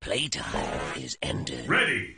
Playtime is ended. Ready.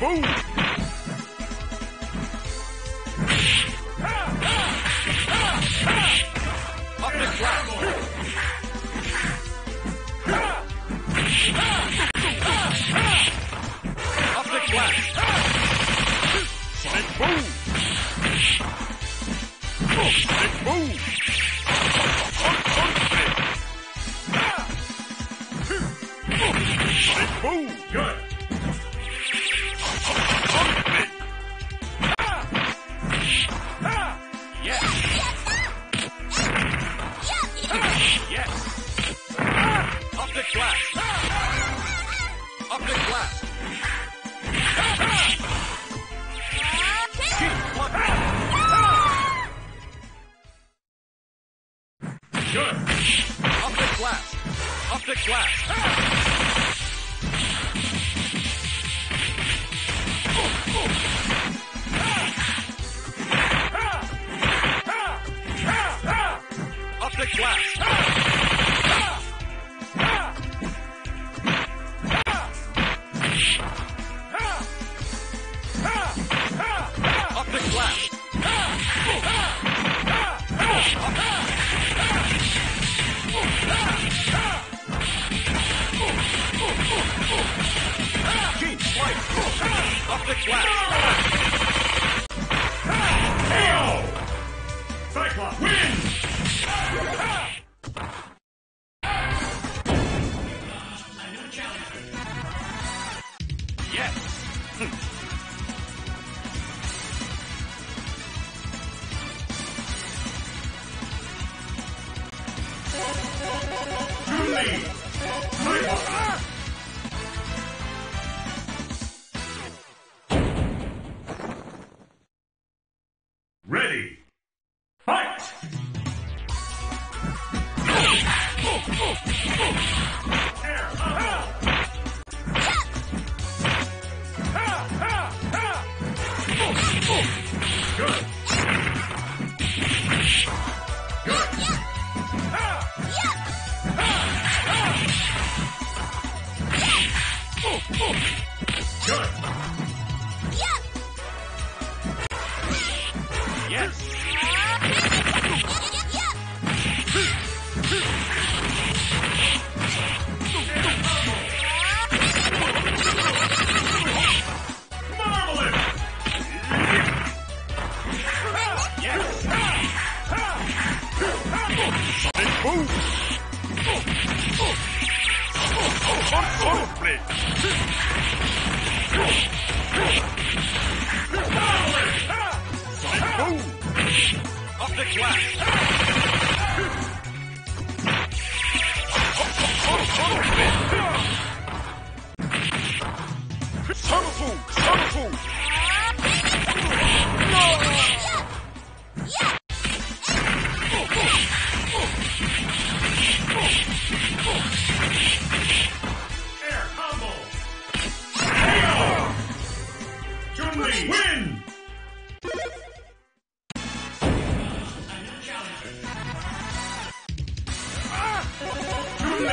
Boom. Conflict Blast.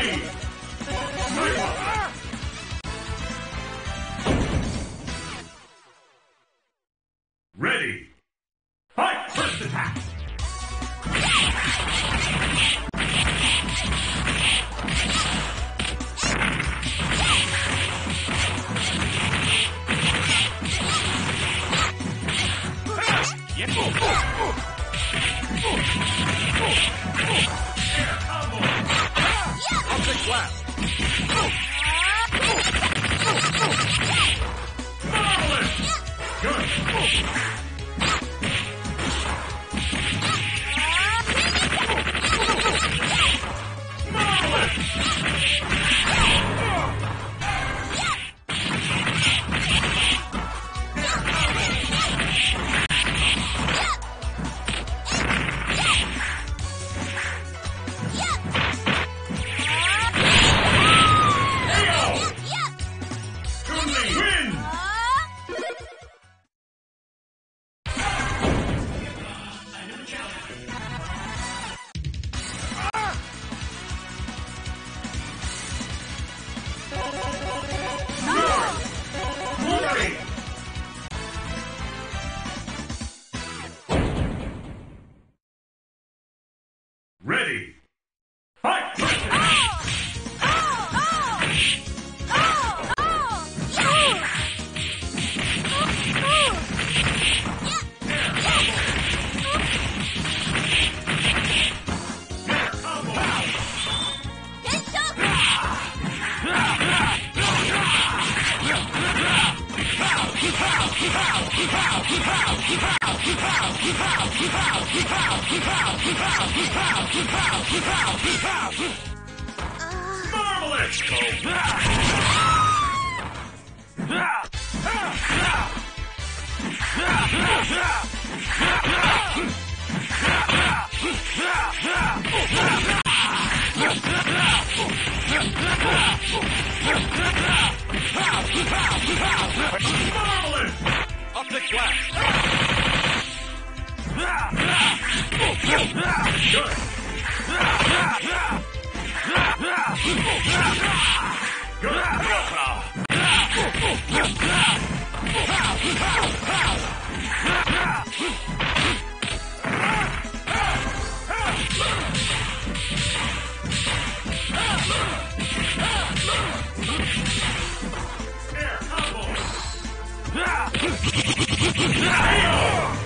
Chun-Li! Marvelous! The glass. Good! Good! Air combo! く、く、く、くらえ。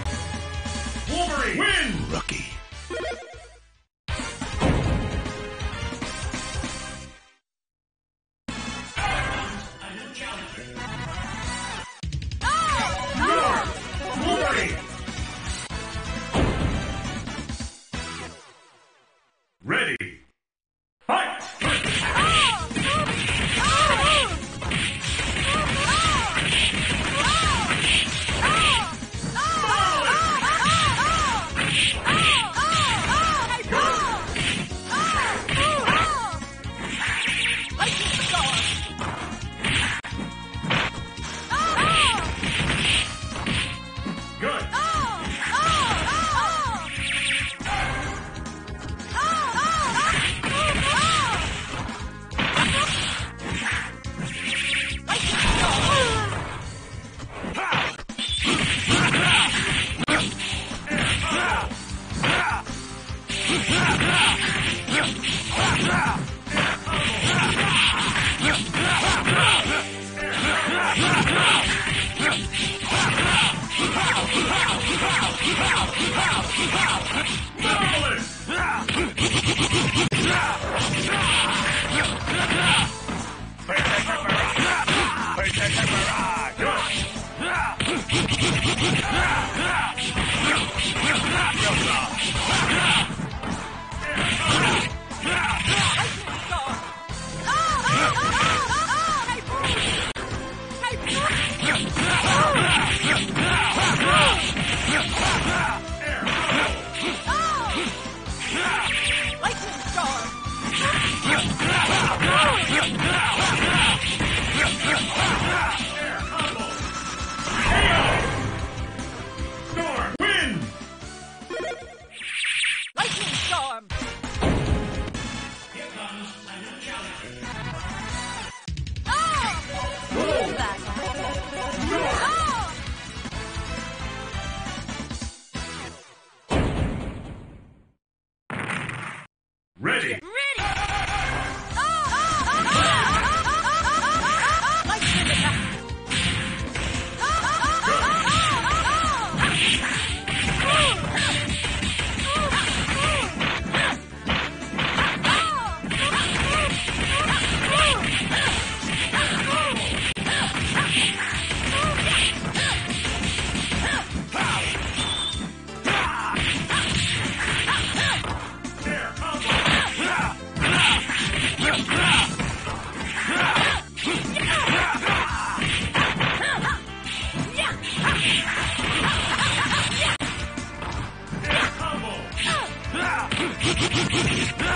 Ha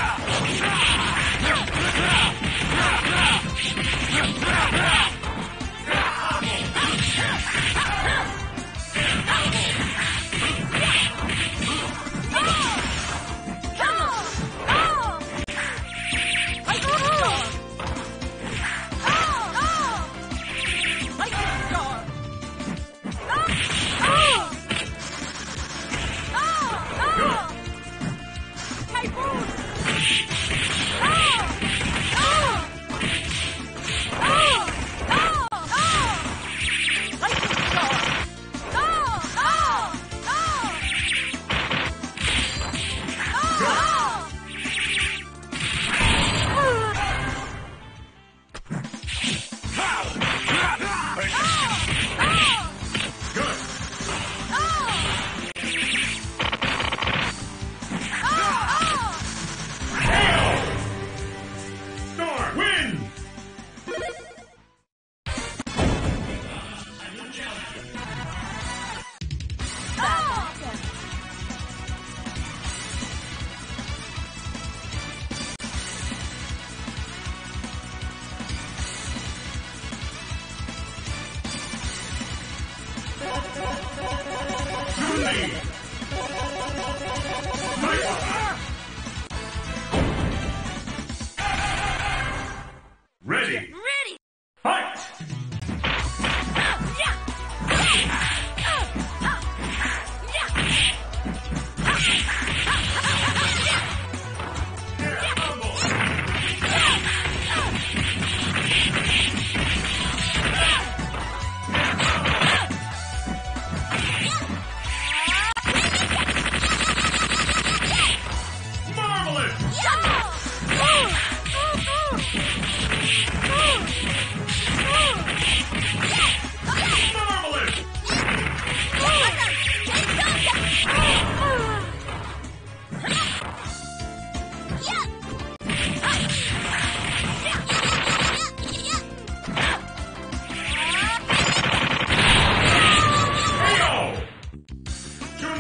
Yeah.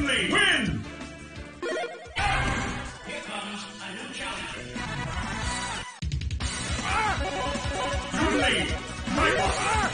Finley win! Here comes a new challenger. Ah! lead, my Ah!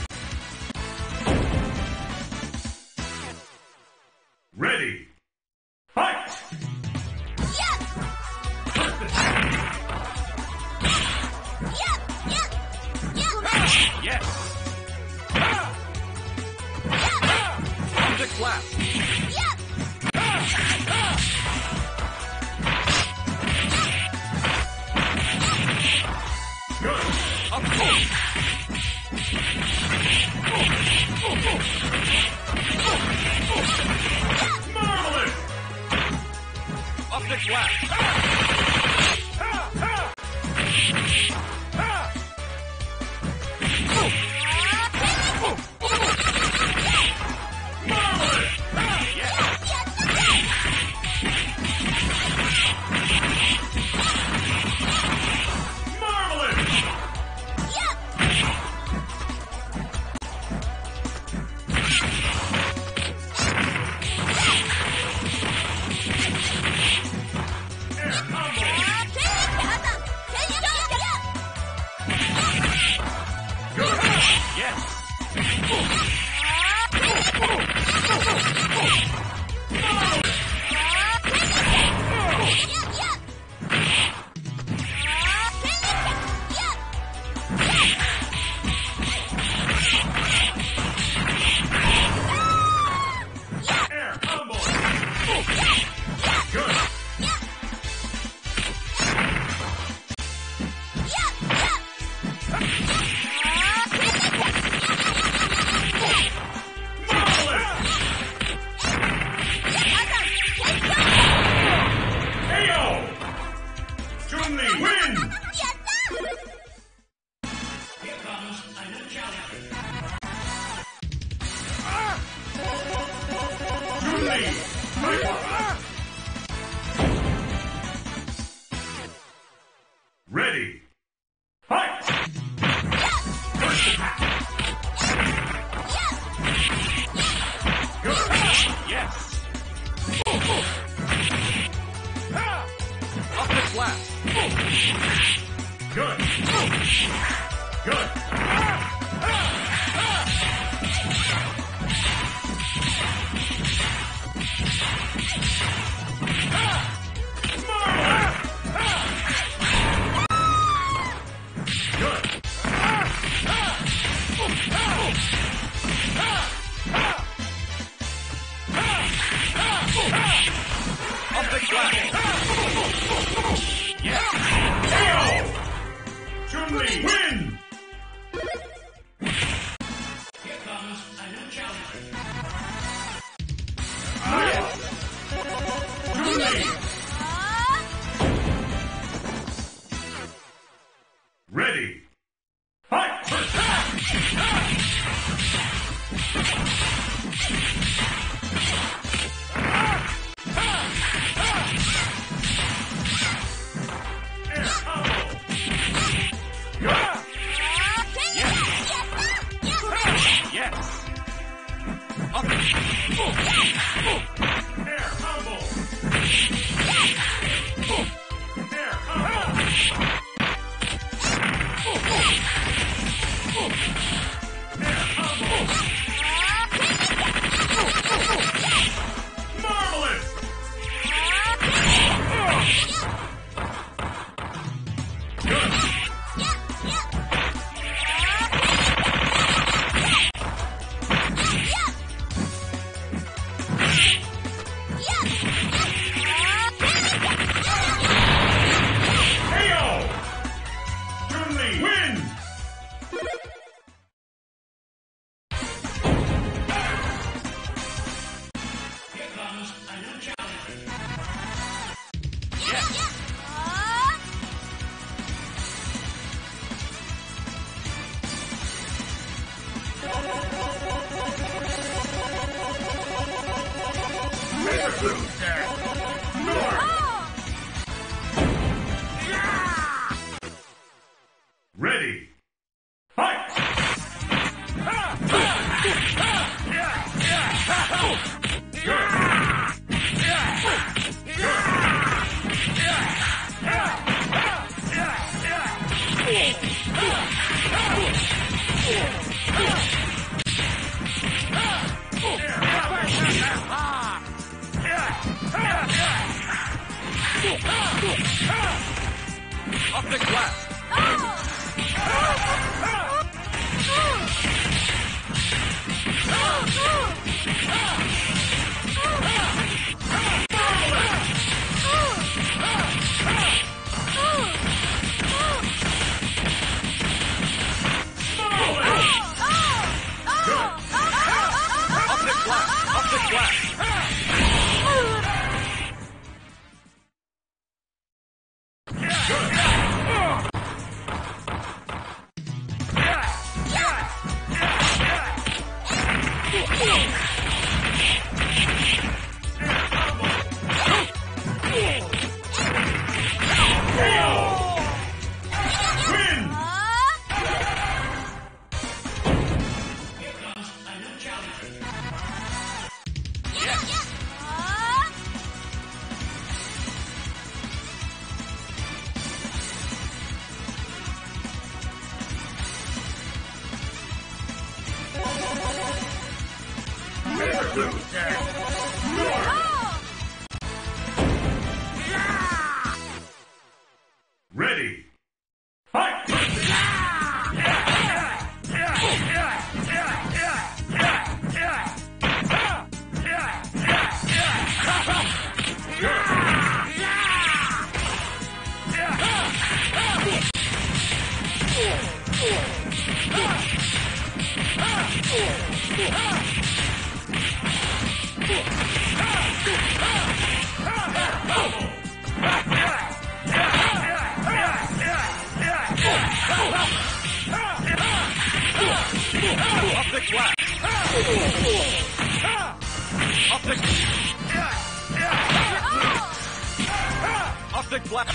Optic blast.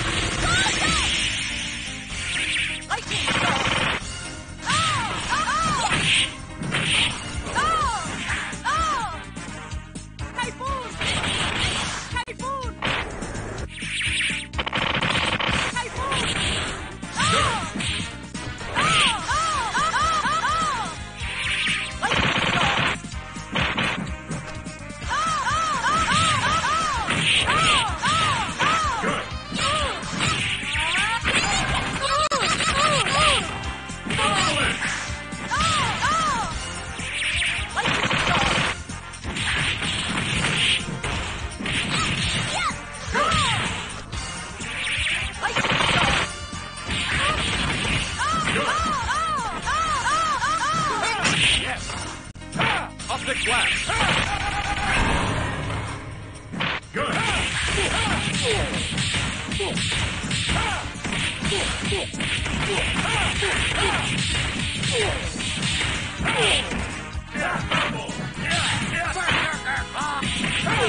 Lightning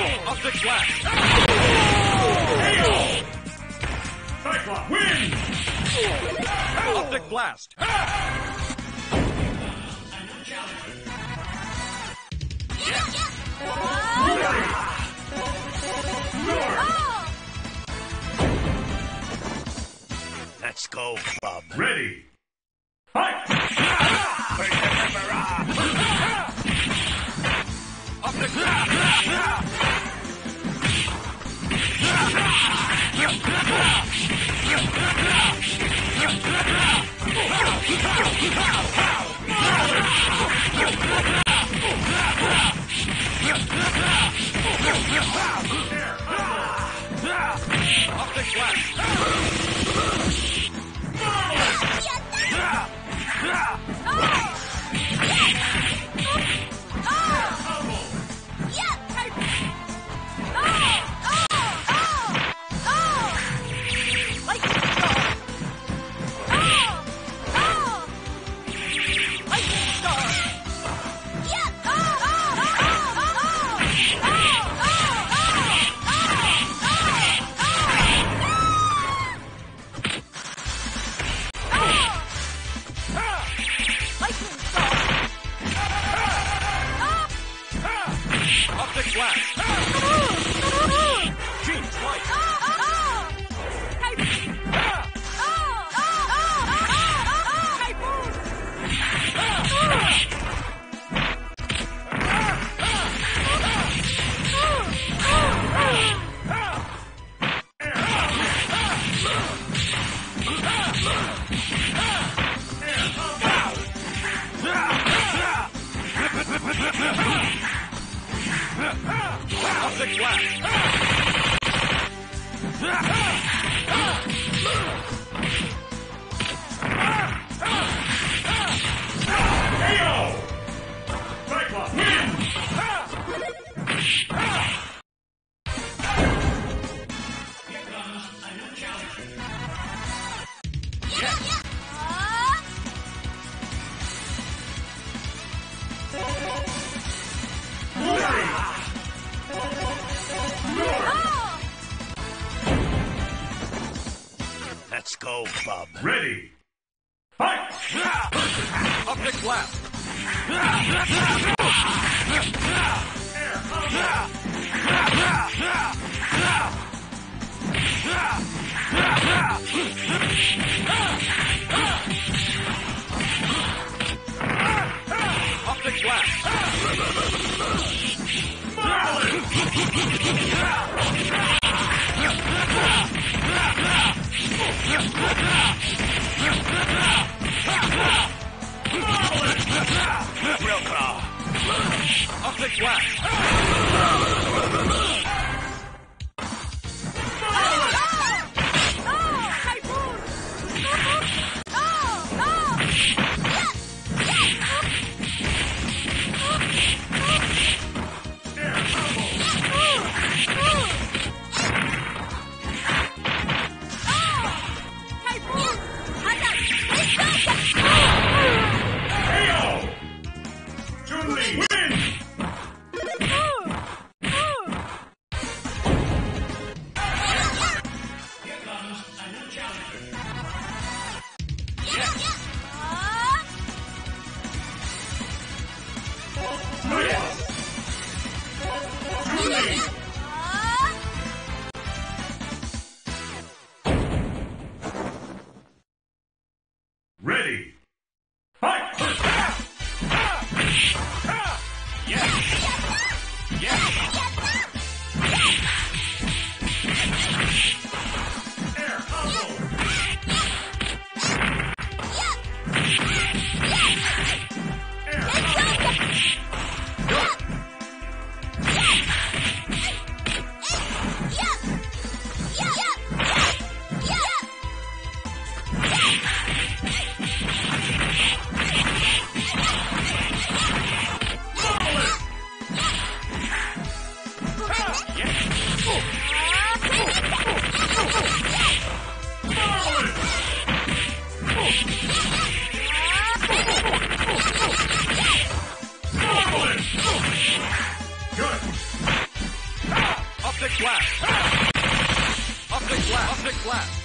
Optic blast. Cyclops wins! Optic blast. Let's go, Club. Ready! Fight! Optic blast. Optic blast. Optic Let's go, bub. Ready. Fight! Optic blast. Optic Real claw. Optic blast. KO! Good! Optic blast. Optic blast. Optic